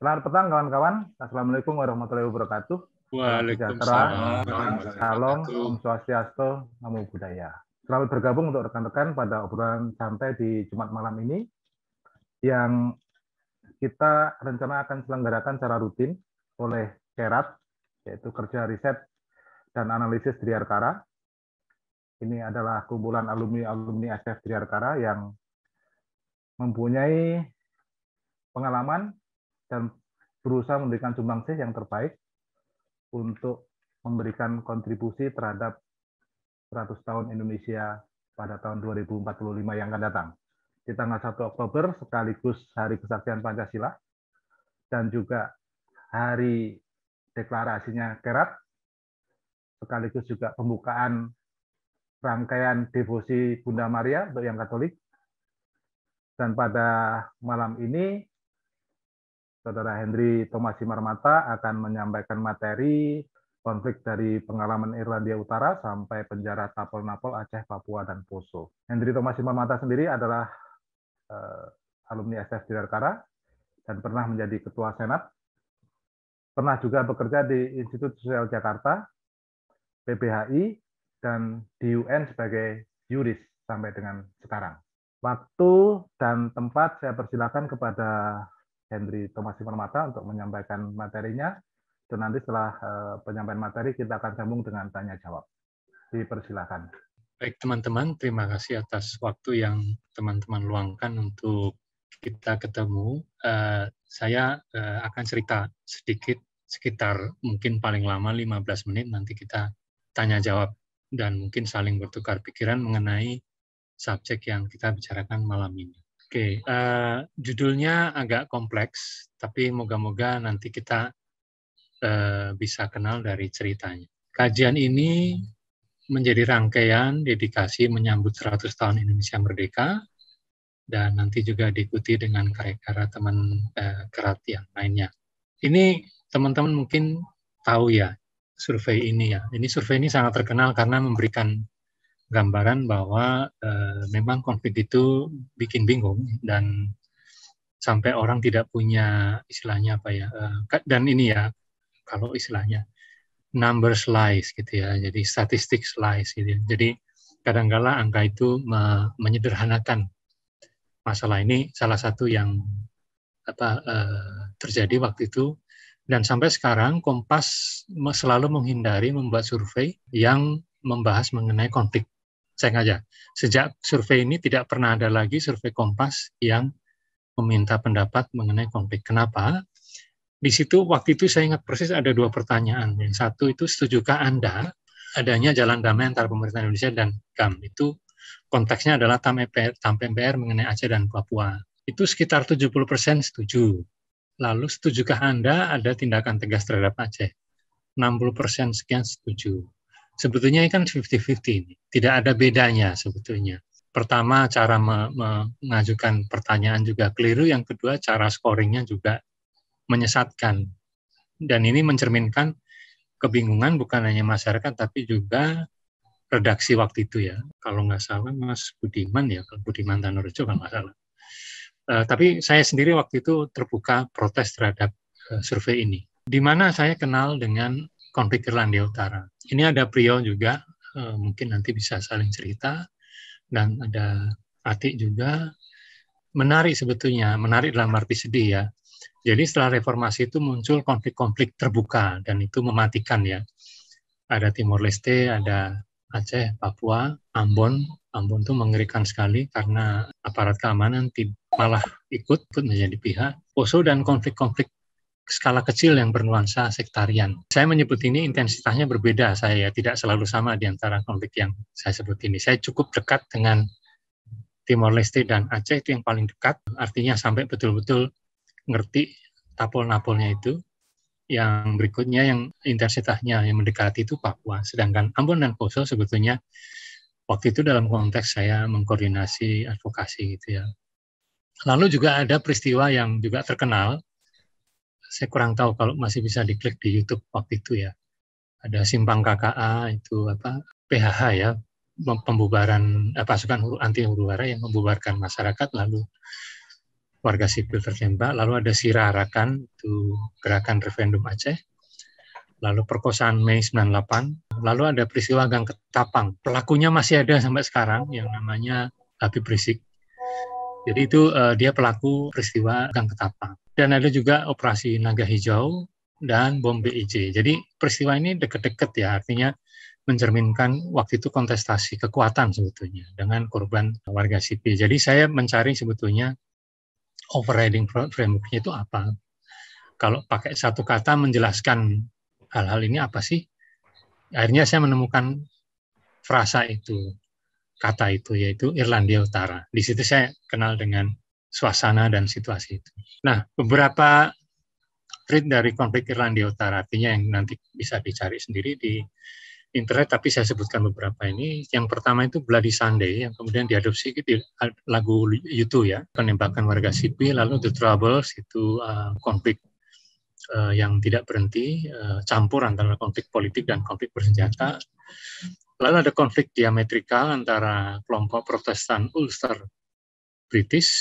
Selamat petang kawan-kawan. Assalamualaikum warahmatullahi wabarakatuh. Waalaikumsalam. Salam, Om Swastiastu, Namo Buddhaya. Selamat bergabung untuk rekan-rekan pada obrolan santai di Jumat malam ini yang kita rencana akan selenggarakan secara rutin oleh Kerat, yaitu kerja riset dan analisis Driarkara. Ini adalah kumpulan alumni-alumni SF Driarkara yang mempunyai pengalaman dan berusaha memberikan sumbangsih yang terbaik untuk memberikan kontribusi terhadap 100 tahun Indonesia pada tahun 2045 yang akan datang. Di tanggal 1 Oktober sekaligus Hari Kesaktian Pancasila dan juga hari deklarasinya Kerat sekaligus juga pembukaan rangkaian devosi Bunda Maria untuk yang Katolik dan pada malam ini, Saudara Henry Thomas Marmata akan menyampaikan materi konflik dari pengalaman Irlandia Utara sampai penjara Tapol-Napol, Aceh, Papua, dan Poso. Henry Thomas Marmata sendiri adalah uh, alumni SF Dirgantara dan pernah menjadi ketua Senat. Pernah juga bekerja di Institut Sosial Jakarta, PBHI, dan di UN sebagai yuris sampai dengan sekarang. Waktu dan tempat saya persilakan kepada Henry Thomas Permata untuk menyampaikan materinya. Dan nanti setelah uh, penyampaian materi kita akan sambung dengan tanya jawab. Dipersilakan. Baik teman-teman, terima kasih atas waktu yang teman-teman luangkan untuk kita ketemu. Uh, saya uh, akan cerita sedikit sekitar mungkin paling lama 15 menit nanti kita tanya jawab dan mungkin saling bertukar pikiran mengenai subjek yang kita bicarakan malam ini. Oke, uh, judulnya agak kompleks, tapi moga-moga nanti kita uh, bisa kenal dari ceritanya. Kajian ini menjadi rangkaian dedikasi menyambut 100 tahun Indonesia Merdeka, dan nanti juga diikuti dengan karya-karya teman uh, kerat yang lainnya. Ini teman-teman mungkin tahu ya survei ini ya. Ini survei ini sangat terkenal karena memberikan gambaran bahwa uh, memang konflik itu bikin bingung dan sampai orang tidak punya istilahnya apa ya uh, dan ini ya kalau istilahnya number slice gitu ya jadi statistik slice gitu ya. jadi kadang-kala angka itu me menyederhanakan masalah ini salah satu yang apa uh, terjadi waktu itu dan sampai sekarang Kompas selalu menghindari membuat survei yang membahas mengenai konflik cek aja. Sejak survei ini tidak pernah ada lagi survei Kompas yang meminta pendapat mengenai konflik. Kenapa? Di situ waktu itu saya ingat persis ada dua pertanyaan. Yang satu itu setujukah Anda adanya jalan damai antara pemerintah Indonesia dan GAM? Itu konteksnya adalah TAM MPR, TAM MPR mengenai Aceh dan Papua. Itu sekitar 70% setuju. Lalu setujukah Anda ada tindakan tegas terhadap Aceh? 60% sekian setuju sebetulnya kan 50-50 ini. Tidak ada bedanya sebetulnya. Pertama, cara me mengajukan pertanyaan juga keliru. Yang kedua, cara scoringnya juga menyesatkan. Dan ini mencerminkan kebingungan bukan hanya masyarakat, tapi juga redaksi waktu itu ya. Kalau nggak salah, Mas Budiman ya, Budiman Tanurejo kalau nggak salah. Uh, tapi saya sendiri waktu itu terbuka protes terhadap uh, survei ini. Di mana saya kenal dengan konflik Irlandia Utara. Ini ada Prio juga, uh, mungkin nanti bisa saling cerita, dan ada Atik juga. Menarik sebetulnya, menarik dalam arti sedih ya. Jadi setelah reformasi itu muncul konflik-konflik terbuka dan itu mematikan ya. Ada Timor Leste, ada Aceh, Papua, Ambon. Ambon itu mengerikan sekali karena aparat keamanan malah ikut menjadi pihak. Poso dan konflik-konflik skala kecil yang bernuansa sektarian. Saya menyebut ini intensitasnya berbeda. Saya tidak selalu sama di antara konflik yang saya sebut ini. Saya cukup dekat dengan Timor Leste dan Aceh itu yang paling dekat. Artinya sampai betul-betul ngerti tapol-napolnya itu. Yang berikutnya yang intensitasnya yang mendekati itu Papua. Sedangkan Ambon dan Poso sebetulnya waktu itu dalam konteks saya mengkoordinasi advokasi gitu ya. Lalu juga ada peristiwa yang juga terkenal saya kurang tahu kalau masih bisa diklik di YouTube waktu itu ya. Ada simpang KKA itu apa PHH ya pembubaran eh, pasukan anti huru hara yang membubarkan masyarakat lalu warga sipil tertembak, lalu ada Sira Arakan, itu gerakan referendum Aceh, lalu perkosaan Mei 98, lalu ada peristiwa Gang Ketapang. Pelakunya masih ada sampai sekarang yang namanya Habib Rizik. Jadi itu uh, dia pelaku peristiwa Gang Ketapang. Dan ada juga operasi Naga Hijau dan bom BIJ. Jadi peristiwa ini dekat-dekat ya, artinya mencerminkan waktu itu kontestasi kekuatan sebetulnya dengan korban warga sipil. Jadi saya mencari sebetulnya overriding framework itu apa? Kalau pakai satu kata menjelaskan hal-hal ini apa sih? Akhirnya saya menemukan frasa itu, kata itu yaitu Irlandia Utara. Di situ saya kenal dengan suasana dan situasi itu. Nah, beberapa treat dari konflik Irlandia Utara artinya yang nanti bisa dicari sendiri di internet tapi saya sebutkan beberapa ini. Yang pertama itu Bloody Sunday yang kemudian diadopsi di lagu YouTube ya, penembakan warga sipil, lalu The Troubles itu uh, konflik uh, yang tidak berhenti, uh, campur antara konflik politik dan konflik bersenjata. Lalu ada konflik diametrikal antara kelompok Protestan Ulster British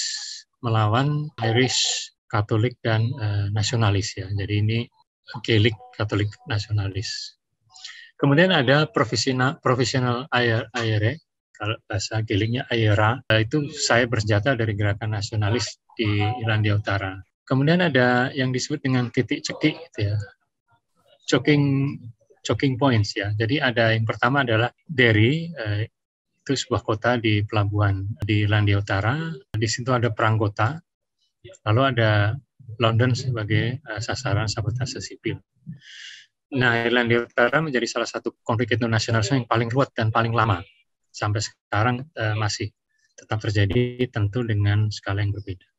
melawan Irish Katolik dan uh, nasionalis ya. Jadi ini Gaelic Katolik nasionalis. Kemudian ada profesional profesional IRA, kalau bahasa gelingnya IRA, itu saya bersenjata dari gerakan nasionalis di Irlandia Utara. Kemudian ada yang disebut dengan titik cekik, gitu ya. choking choking points ya. Jadi ada yang pertama adalah Derry, eh, itu sebuah kota di pelabuhan di Irlandia Utara. Di situ ada perang kota. Lalu ada London sebagai uh, sasaran sabotase sipil. Nah, Irlandia Utara menjadi salah satu konflik internasional yang paling ruwet dan paling lama. Sampai sekarang uh, masih tetap terjadi tentu dengan skala yang berbeda.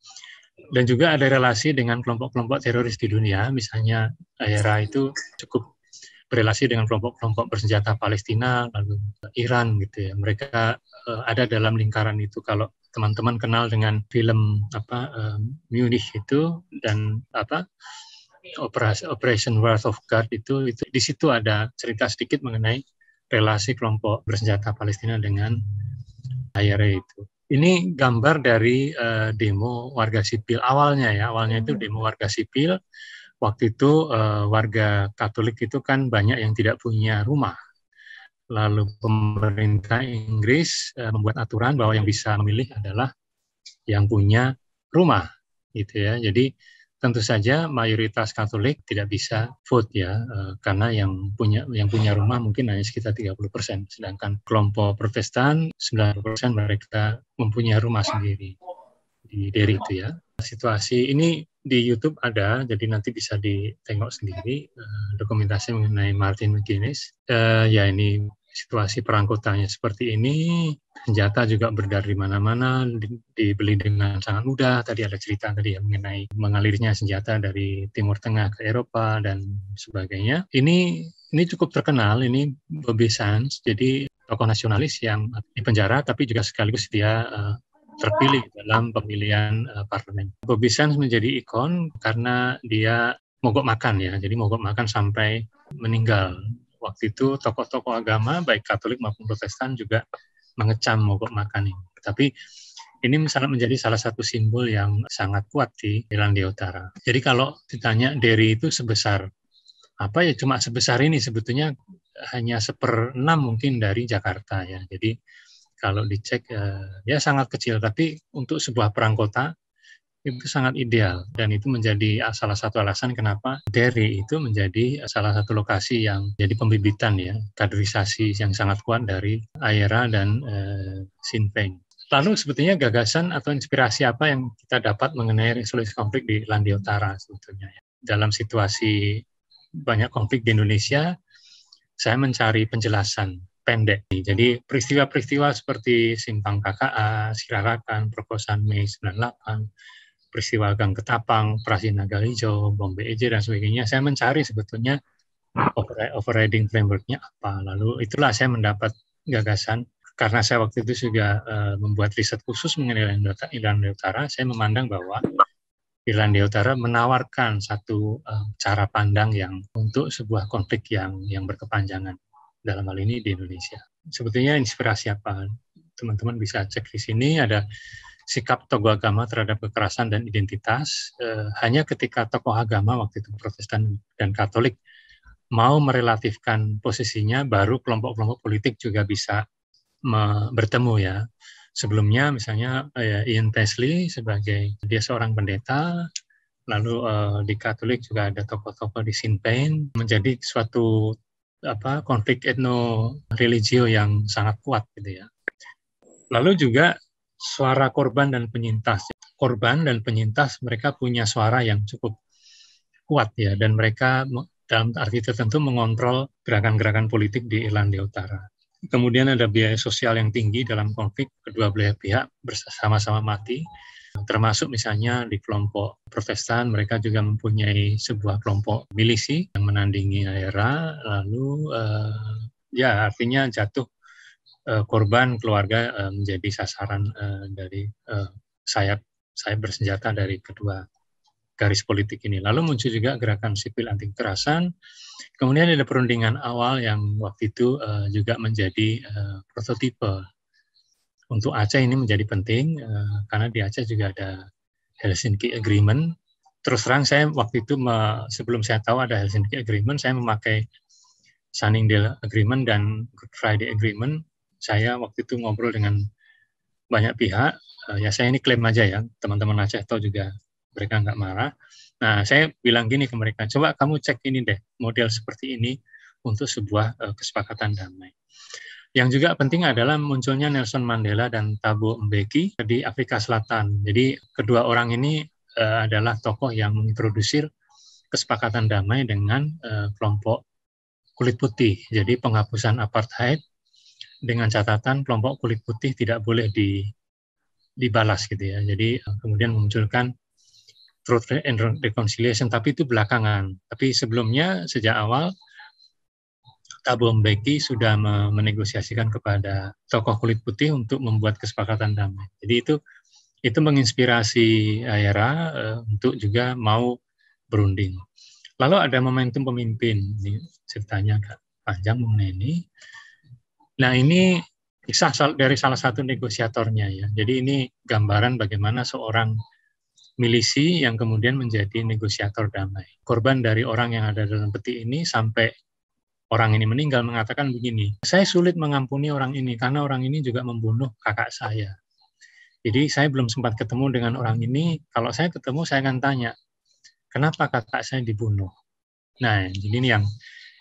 Dan juga ada relasi dengan kelompok-kelompok teroris di dunia, misalnya era itu cukup berrelasi dengan kelompok-kelompok bersenjata Palestina, lalu Iran gitu ya. Mereka uh, ada dalam lingkaran itu. Kalau teman-teman kenal dengan film apa uh, Munich itu dan apa operasi Operation Wrath of God itu itu di situ ada cerita sedikit mengenai relasi kelompok bersenjata Palestina dengan IRA itu. Ini gambar dari uh, demo warga sipil awalnya ya. Awalnya itu demo warga sipil. Waktu itu uh, warga Katolik itu kan banyak yang tidak punya rumah. Lalu pemerintah Inggris uh, membuat aturan bahwa yang bisa memilih adalah yang punya rumah gitu ya. Jadi tentu saja mayoritas Katolik tidak bisa vote ya uh, karena yang punya yang punya rumah mungkin hanya sekitar 30 persen, sedangkan kelompok Protestan 90 persen mereka mempunyai rumah sendiri di Derry itu ya. Situasi ini di YouTube ada, jadi nanti bisa ditengok sendiri uh, dokumentasi mengenai Martin McGuinness. Uh, ya ini situasi perang kotanya seperti ini, senjata juga beredar di mana-mana, dibeli dengan sangat mudah. Tadi ada cerita tadi ya mengenai mengalirnya senjata dari Timur Tengah ke Eropa dan sebagainya. Ini ini cukup terkenal, ini Bobby Sands, jadi tokoh nasionalis yang di penjara tapi juga sekaligus dia uh, terpilih dalam pemilihan uh, parlemen. Bobby Sands menjadi ikon karena dia mogok makan ya, jadi mogok makan sampai meninggal waktu itu tokoh-tokoh agama baik Katolik maupun Protestan juga mengecam mogok makan ini. Tapi ini misalnya menjadi salah satu simbol yang sangat kuat di Irlandia Utara. Jadi kalau ditanya Derry itu sebesar apa ya cuma sebesar ini sebetulnya hanya seper enam mungkin dari Jakarta ya. Jadi kalau dicek eh, ya sangat kecil tapi untuk sebuah perang kota itu sangat ideal dan itu menjadi salah satu alasan kenapa Derry itu menjadi salah satu lokasi yang jadi pembibitan ya kaderisasi yang sangat kuat dari Aira dan eh, Sinn. Lalu sebetulnya gagasan atau inspirasi apa yang kita dapat mengenai resolusi konflik di Landia Utara sebetulnya ya. Dalam situasi banyak konflik di Indonesia, saya mencari penjelasan pendek. Jadi peristiwa-peristiwa seperti Simpang KKA, Sirarakan, Perkosaan Mei 98, peristiwa Gang Ketapang, Prasi Naga Hijau, Bom BEJ, dan sebagainya, saya mencari sebetulnya overriding framework-nya apa. Lalu itulah saya mendapat gagasan, karena saya waktu itu juga uh, membuat riset khusus mengenai Irlandia Utara, saya memandang bahwa Irlandia Utara menawarkan satu uh, cara pandang yang untuk sebuah konflik yang yang berkepanjangan dalam hal ini di Indonesia. Sebetulnya inspirasi apa? Teman-teman bisa cek di sini ada sikap tokoh agama terhadap kekerasan dan identitas. Eh, hanya ketika tokoh agama waktu itu Protestan dan Katolik mau merelatifkan posisinya, baru kelompok-kelompok politik juga bisa bertemu ya. Sebelumnya misalnya eh, Ian Paisley sebagai dia seorang pendeta, lalu uh, di Katolik juga ada tokoh-tokoh di Sinn Féin menjadi suatu apa konflik etno religio yang sangat kuat gitu ya. Lalu juga suara korban dan penyintas. Korban dan penyintas mereka punya suara yang cukup kuat ya dan mereka dalam arti tertentu mengontrol gerakan-gerakan politik di Irlandia Utara. Kemudian ada biaya sosial yang tinggi dalam konflik kedua belah pihak bersama-sama mati termasuk misalnya di kelompok Protestan mereka juga mempunyai sebuah kelompok milisi yang menandingi daerah lalu uh, ya artinya jatuh uh, korban keluarga uh, menjadi sasaran uh, dari uh, sayap sayap bersenjata dari kedua garis politik ini. Lalu muncul juga gerakan sipil anti kekerasan. Kemudian ada perundingan awal yang waktu itu uh, juga menjadi uh, prototipe untuk Aceh ini menjadi penting uh, karena di Aceh juga ada Helsinki Agreement. Terus terang saya waktu itu sebelum saya tahu ada Helsinki Agreement, saya memakai Sunningdale Agreement dan Good Friday Agreement. Saya waktu itu ngobrol dengan banyak pihak. Uh, ya saya ini klaim aja ya, teman-teman Aceh tahu juga mereka nggak marah. Nah saya bilang gini ke mereka, coba kamu cek ini deh model seperti ini untuk sebuah uh, kesepakatan damai. Yang juga penting adalah munculnya Nelson Mandela dan Thabo Mbeki di Afrika Selatan. Jadi kedua orang ini uh, adalah tokoh yang mengintrodusir kesepakatan damai dengan uh, kelompok kulit putih. Jadi penghapusan apartheid dengan catatan kelompok kulit putih tidak boleh di, dibalas gitu ya. Jadi uh, kemudian memunculkan Truth and Reconciliation, tapi itu belakangan. Tapi sebelumnya sejak awal Thabo Mbeki sudah menegosiasikan kepada tokoh kulit putih untuk membuat kesepakatan damai. Jadi itu itu menginspirasi Ayara uh, untuk juga mau berunding. Lalu ada momentum pemimpin, ini ceritanya agak panjang mengenai ini. Nah ini kisah dari salah satu negosiatornya ya. Jadi ini gambaran bagaimana seorang milisi yang kemudian menjadi negosiator damai. Korban dari orang yang ada dalam peti ini sampai orang ini meninggal mengatakan begini, saya sulit mengampuni orang ini karena orang ini juga membunuh kakak saya. Jadi saya belum sempat ketemu dengan orang ini. Kalau saya ketemu, saya akan tanya, kenapa kakak saya dibunuh? Nah, jadi ini yang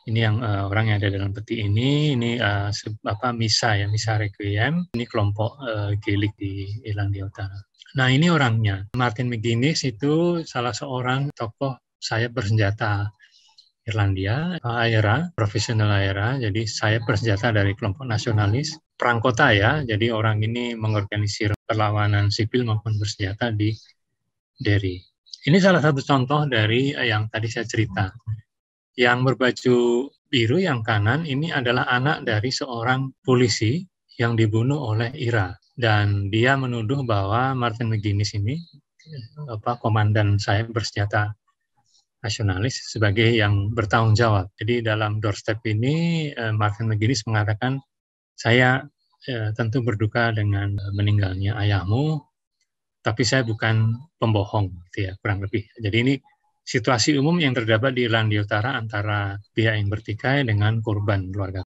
ini yang uh, orang yang ada dalam peti ini, ini uh, apa misa ya, misa requiem. Ini kelompok uh, Gaelic di Irlandia Utara. Nah, ini orangnya. Martin McGuinness itu salah seorang tokoh saya bersenjata Irlandia, AERA, profesional AERA, jadi saya bersenjata dari kelompok nasionalis, perang kota ya, jadi orang ini mengorganisir perlawanan sipil maupun bersenjata di Derry. Ini salah satu contoh dari yang tadi saya cerita. Yang berbaju biru yang kanan ini adalah anak dari seorang polisi yang dibunuh oleh Ira dan dia menuduh bahwa Martin McGuinness ini apa komandan saya bersenjata nasionalis sebagai yang bertanggung jawab. Jadi dalam doorstep ini eh, Martin McGuinness mengatakan saya eh, tentu berduka dengan meninggalnya ayahmu, tapi saya bukan pembohong, gitu ya kurang lebih. Jadi ini situasi umum yang terdapat di Irlandia Utara antara pihak yang bertikai dengan korban keluarga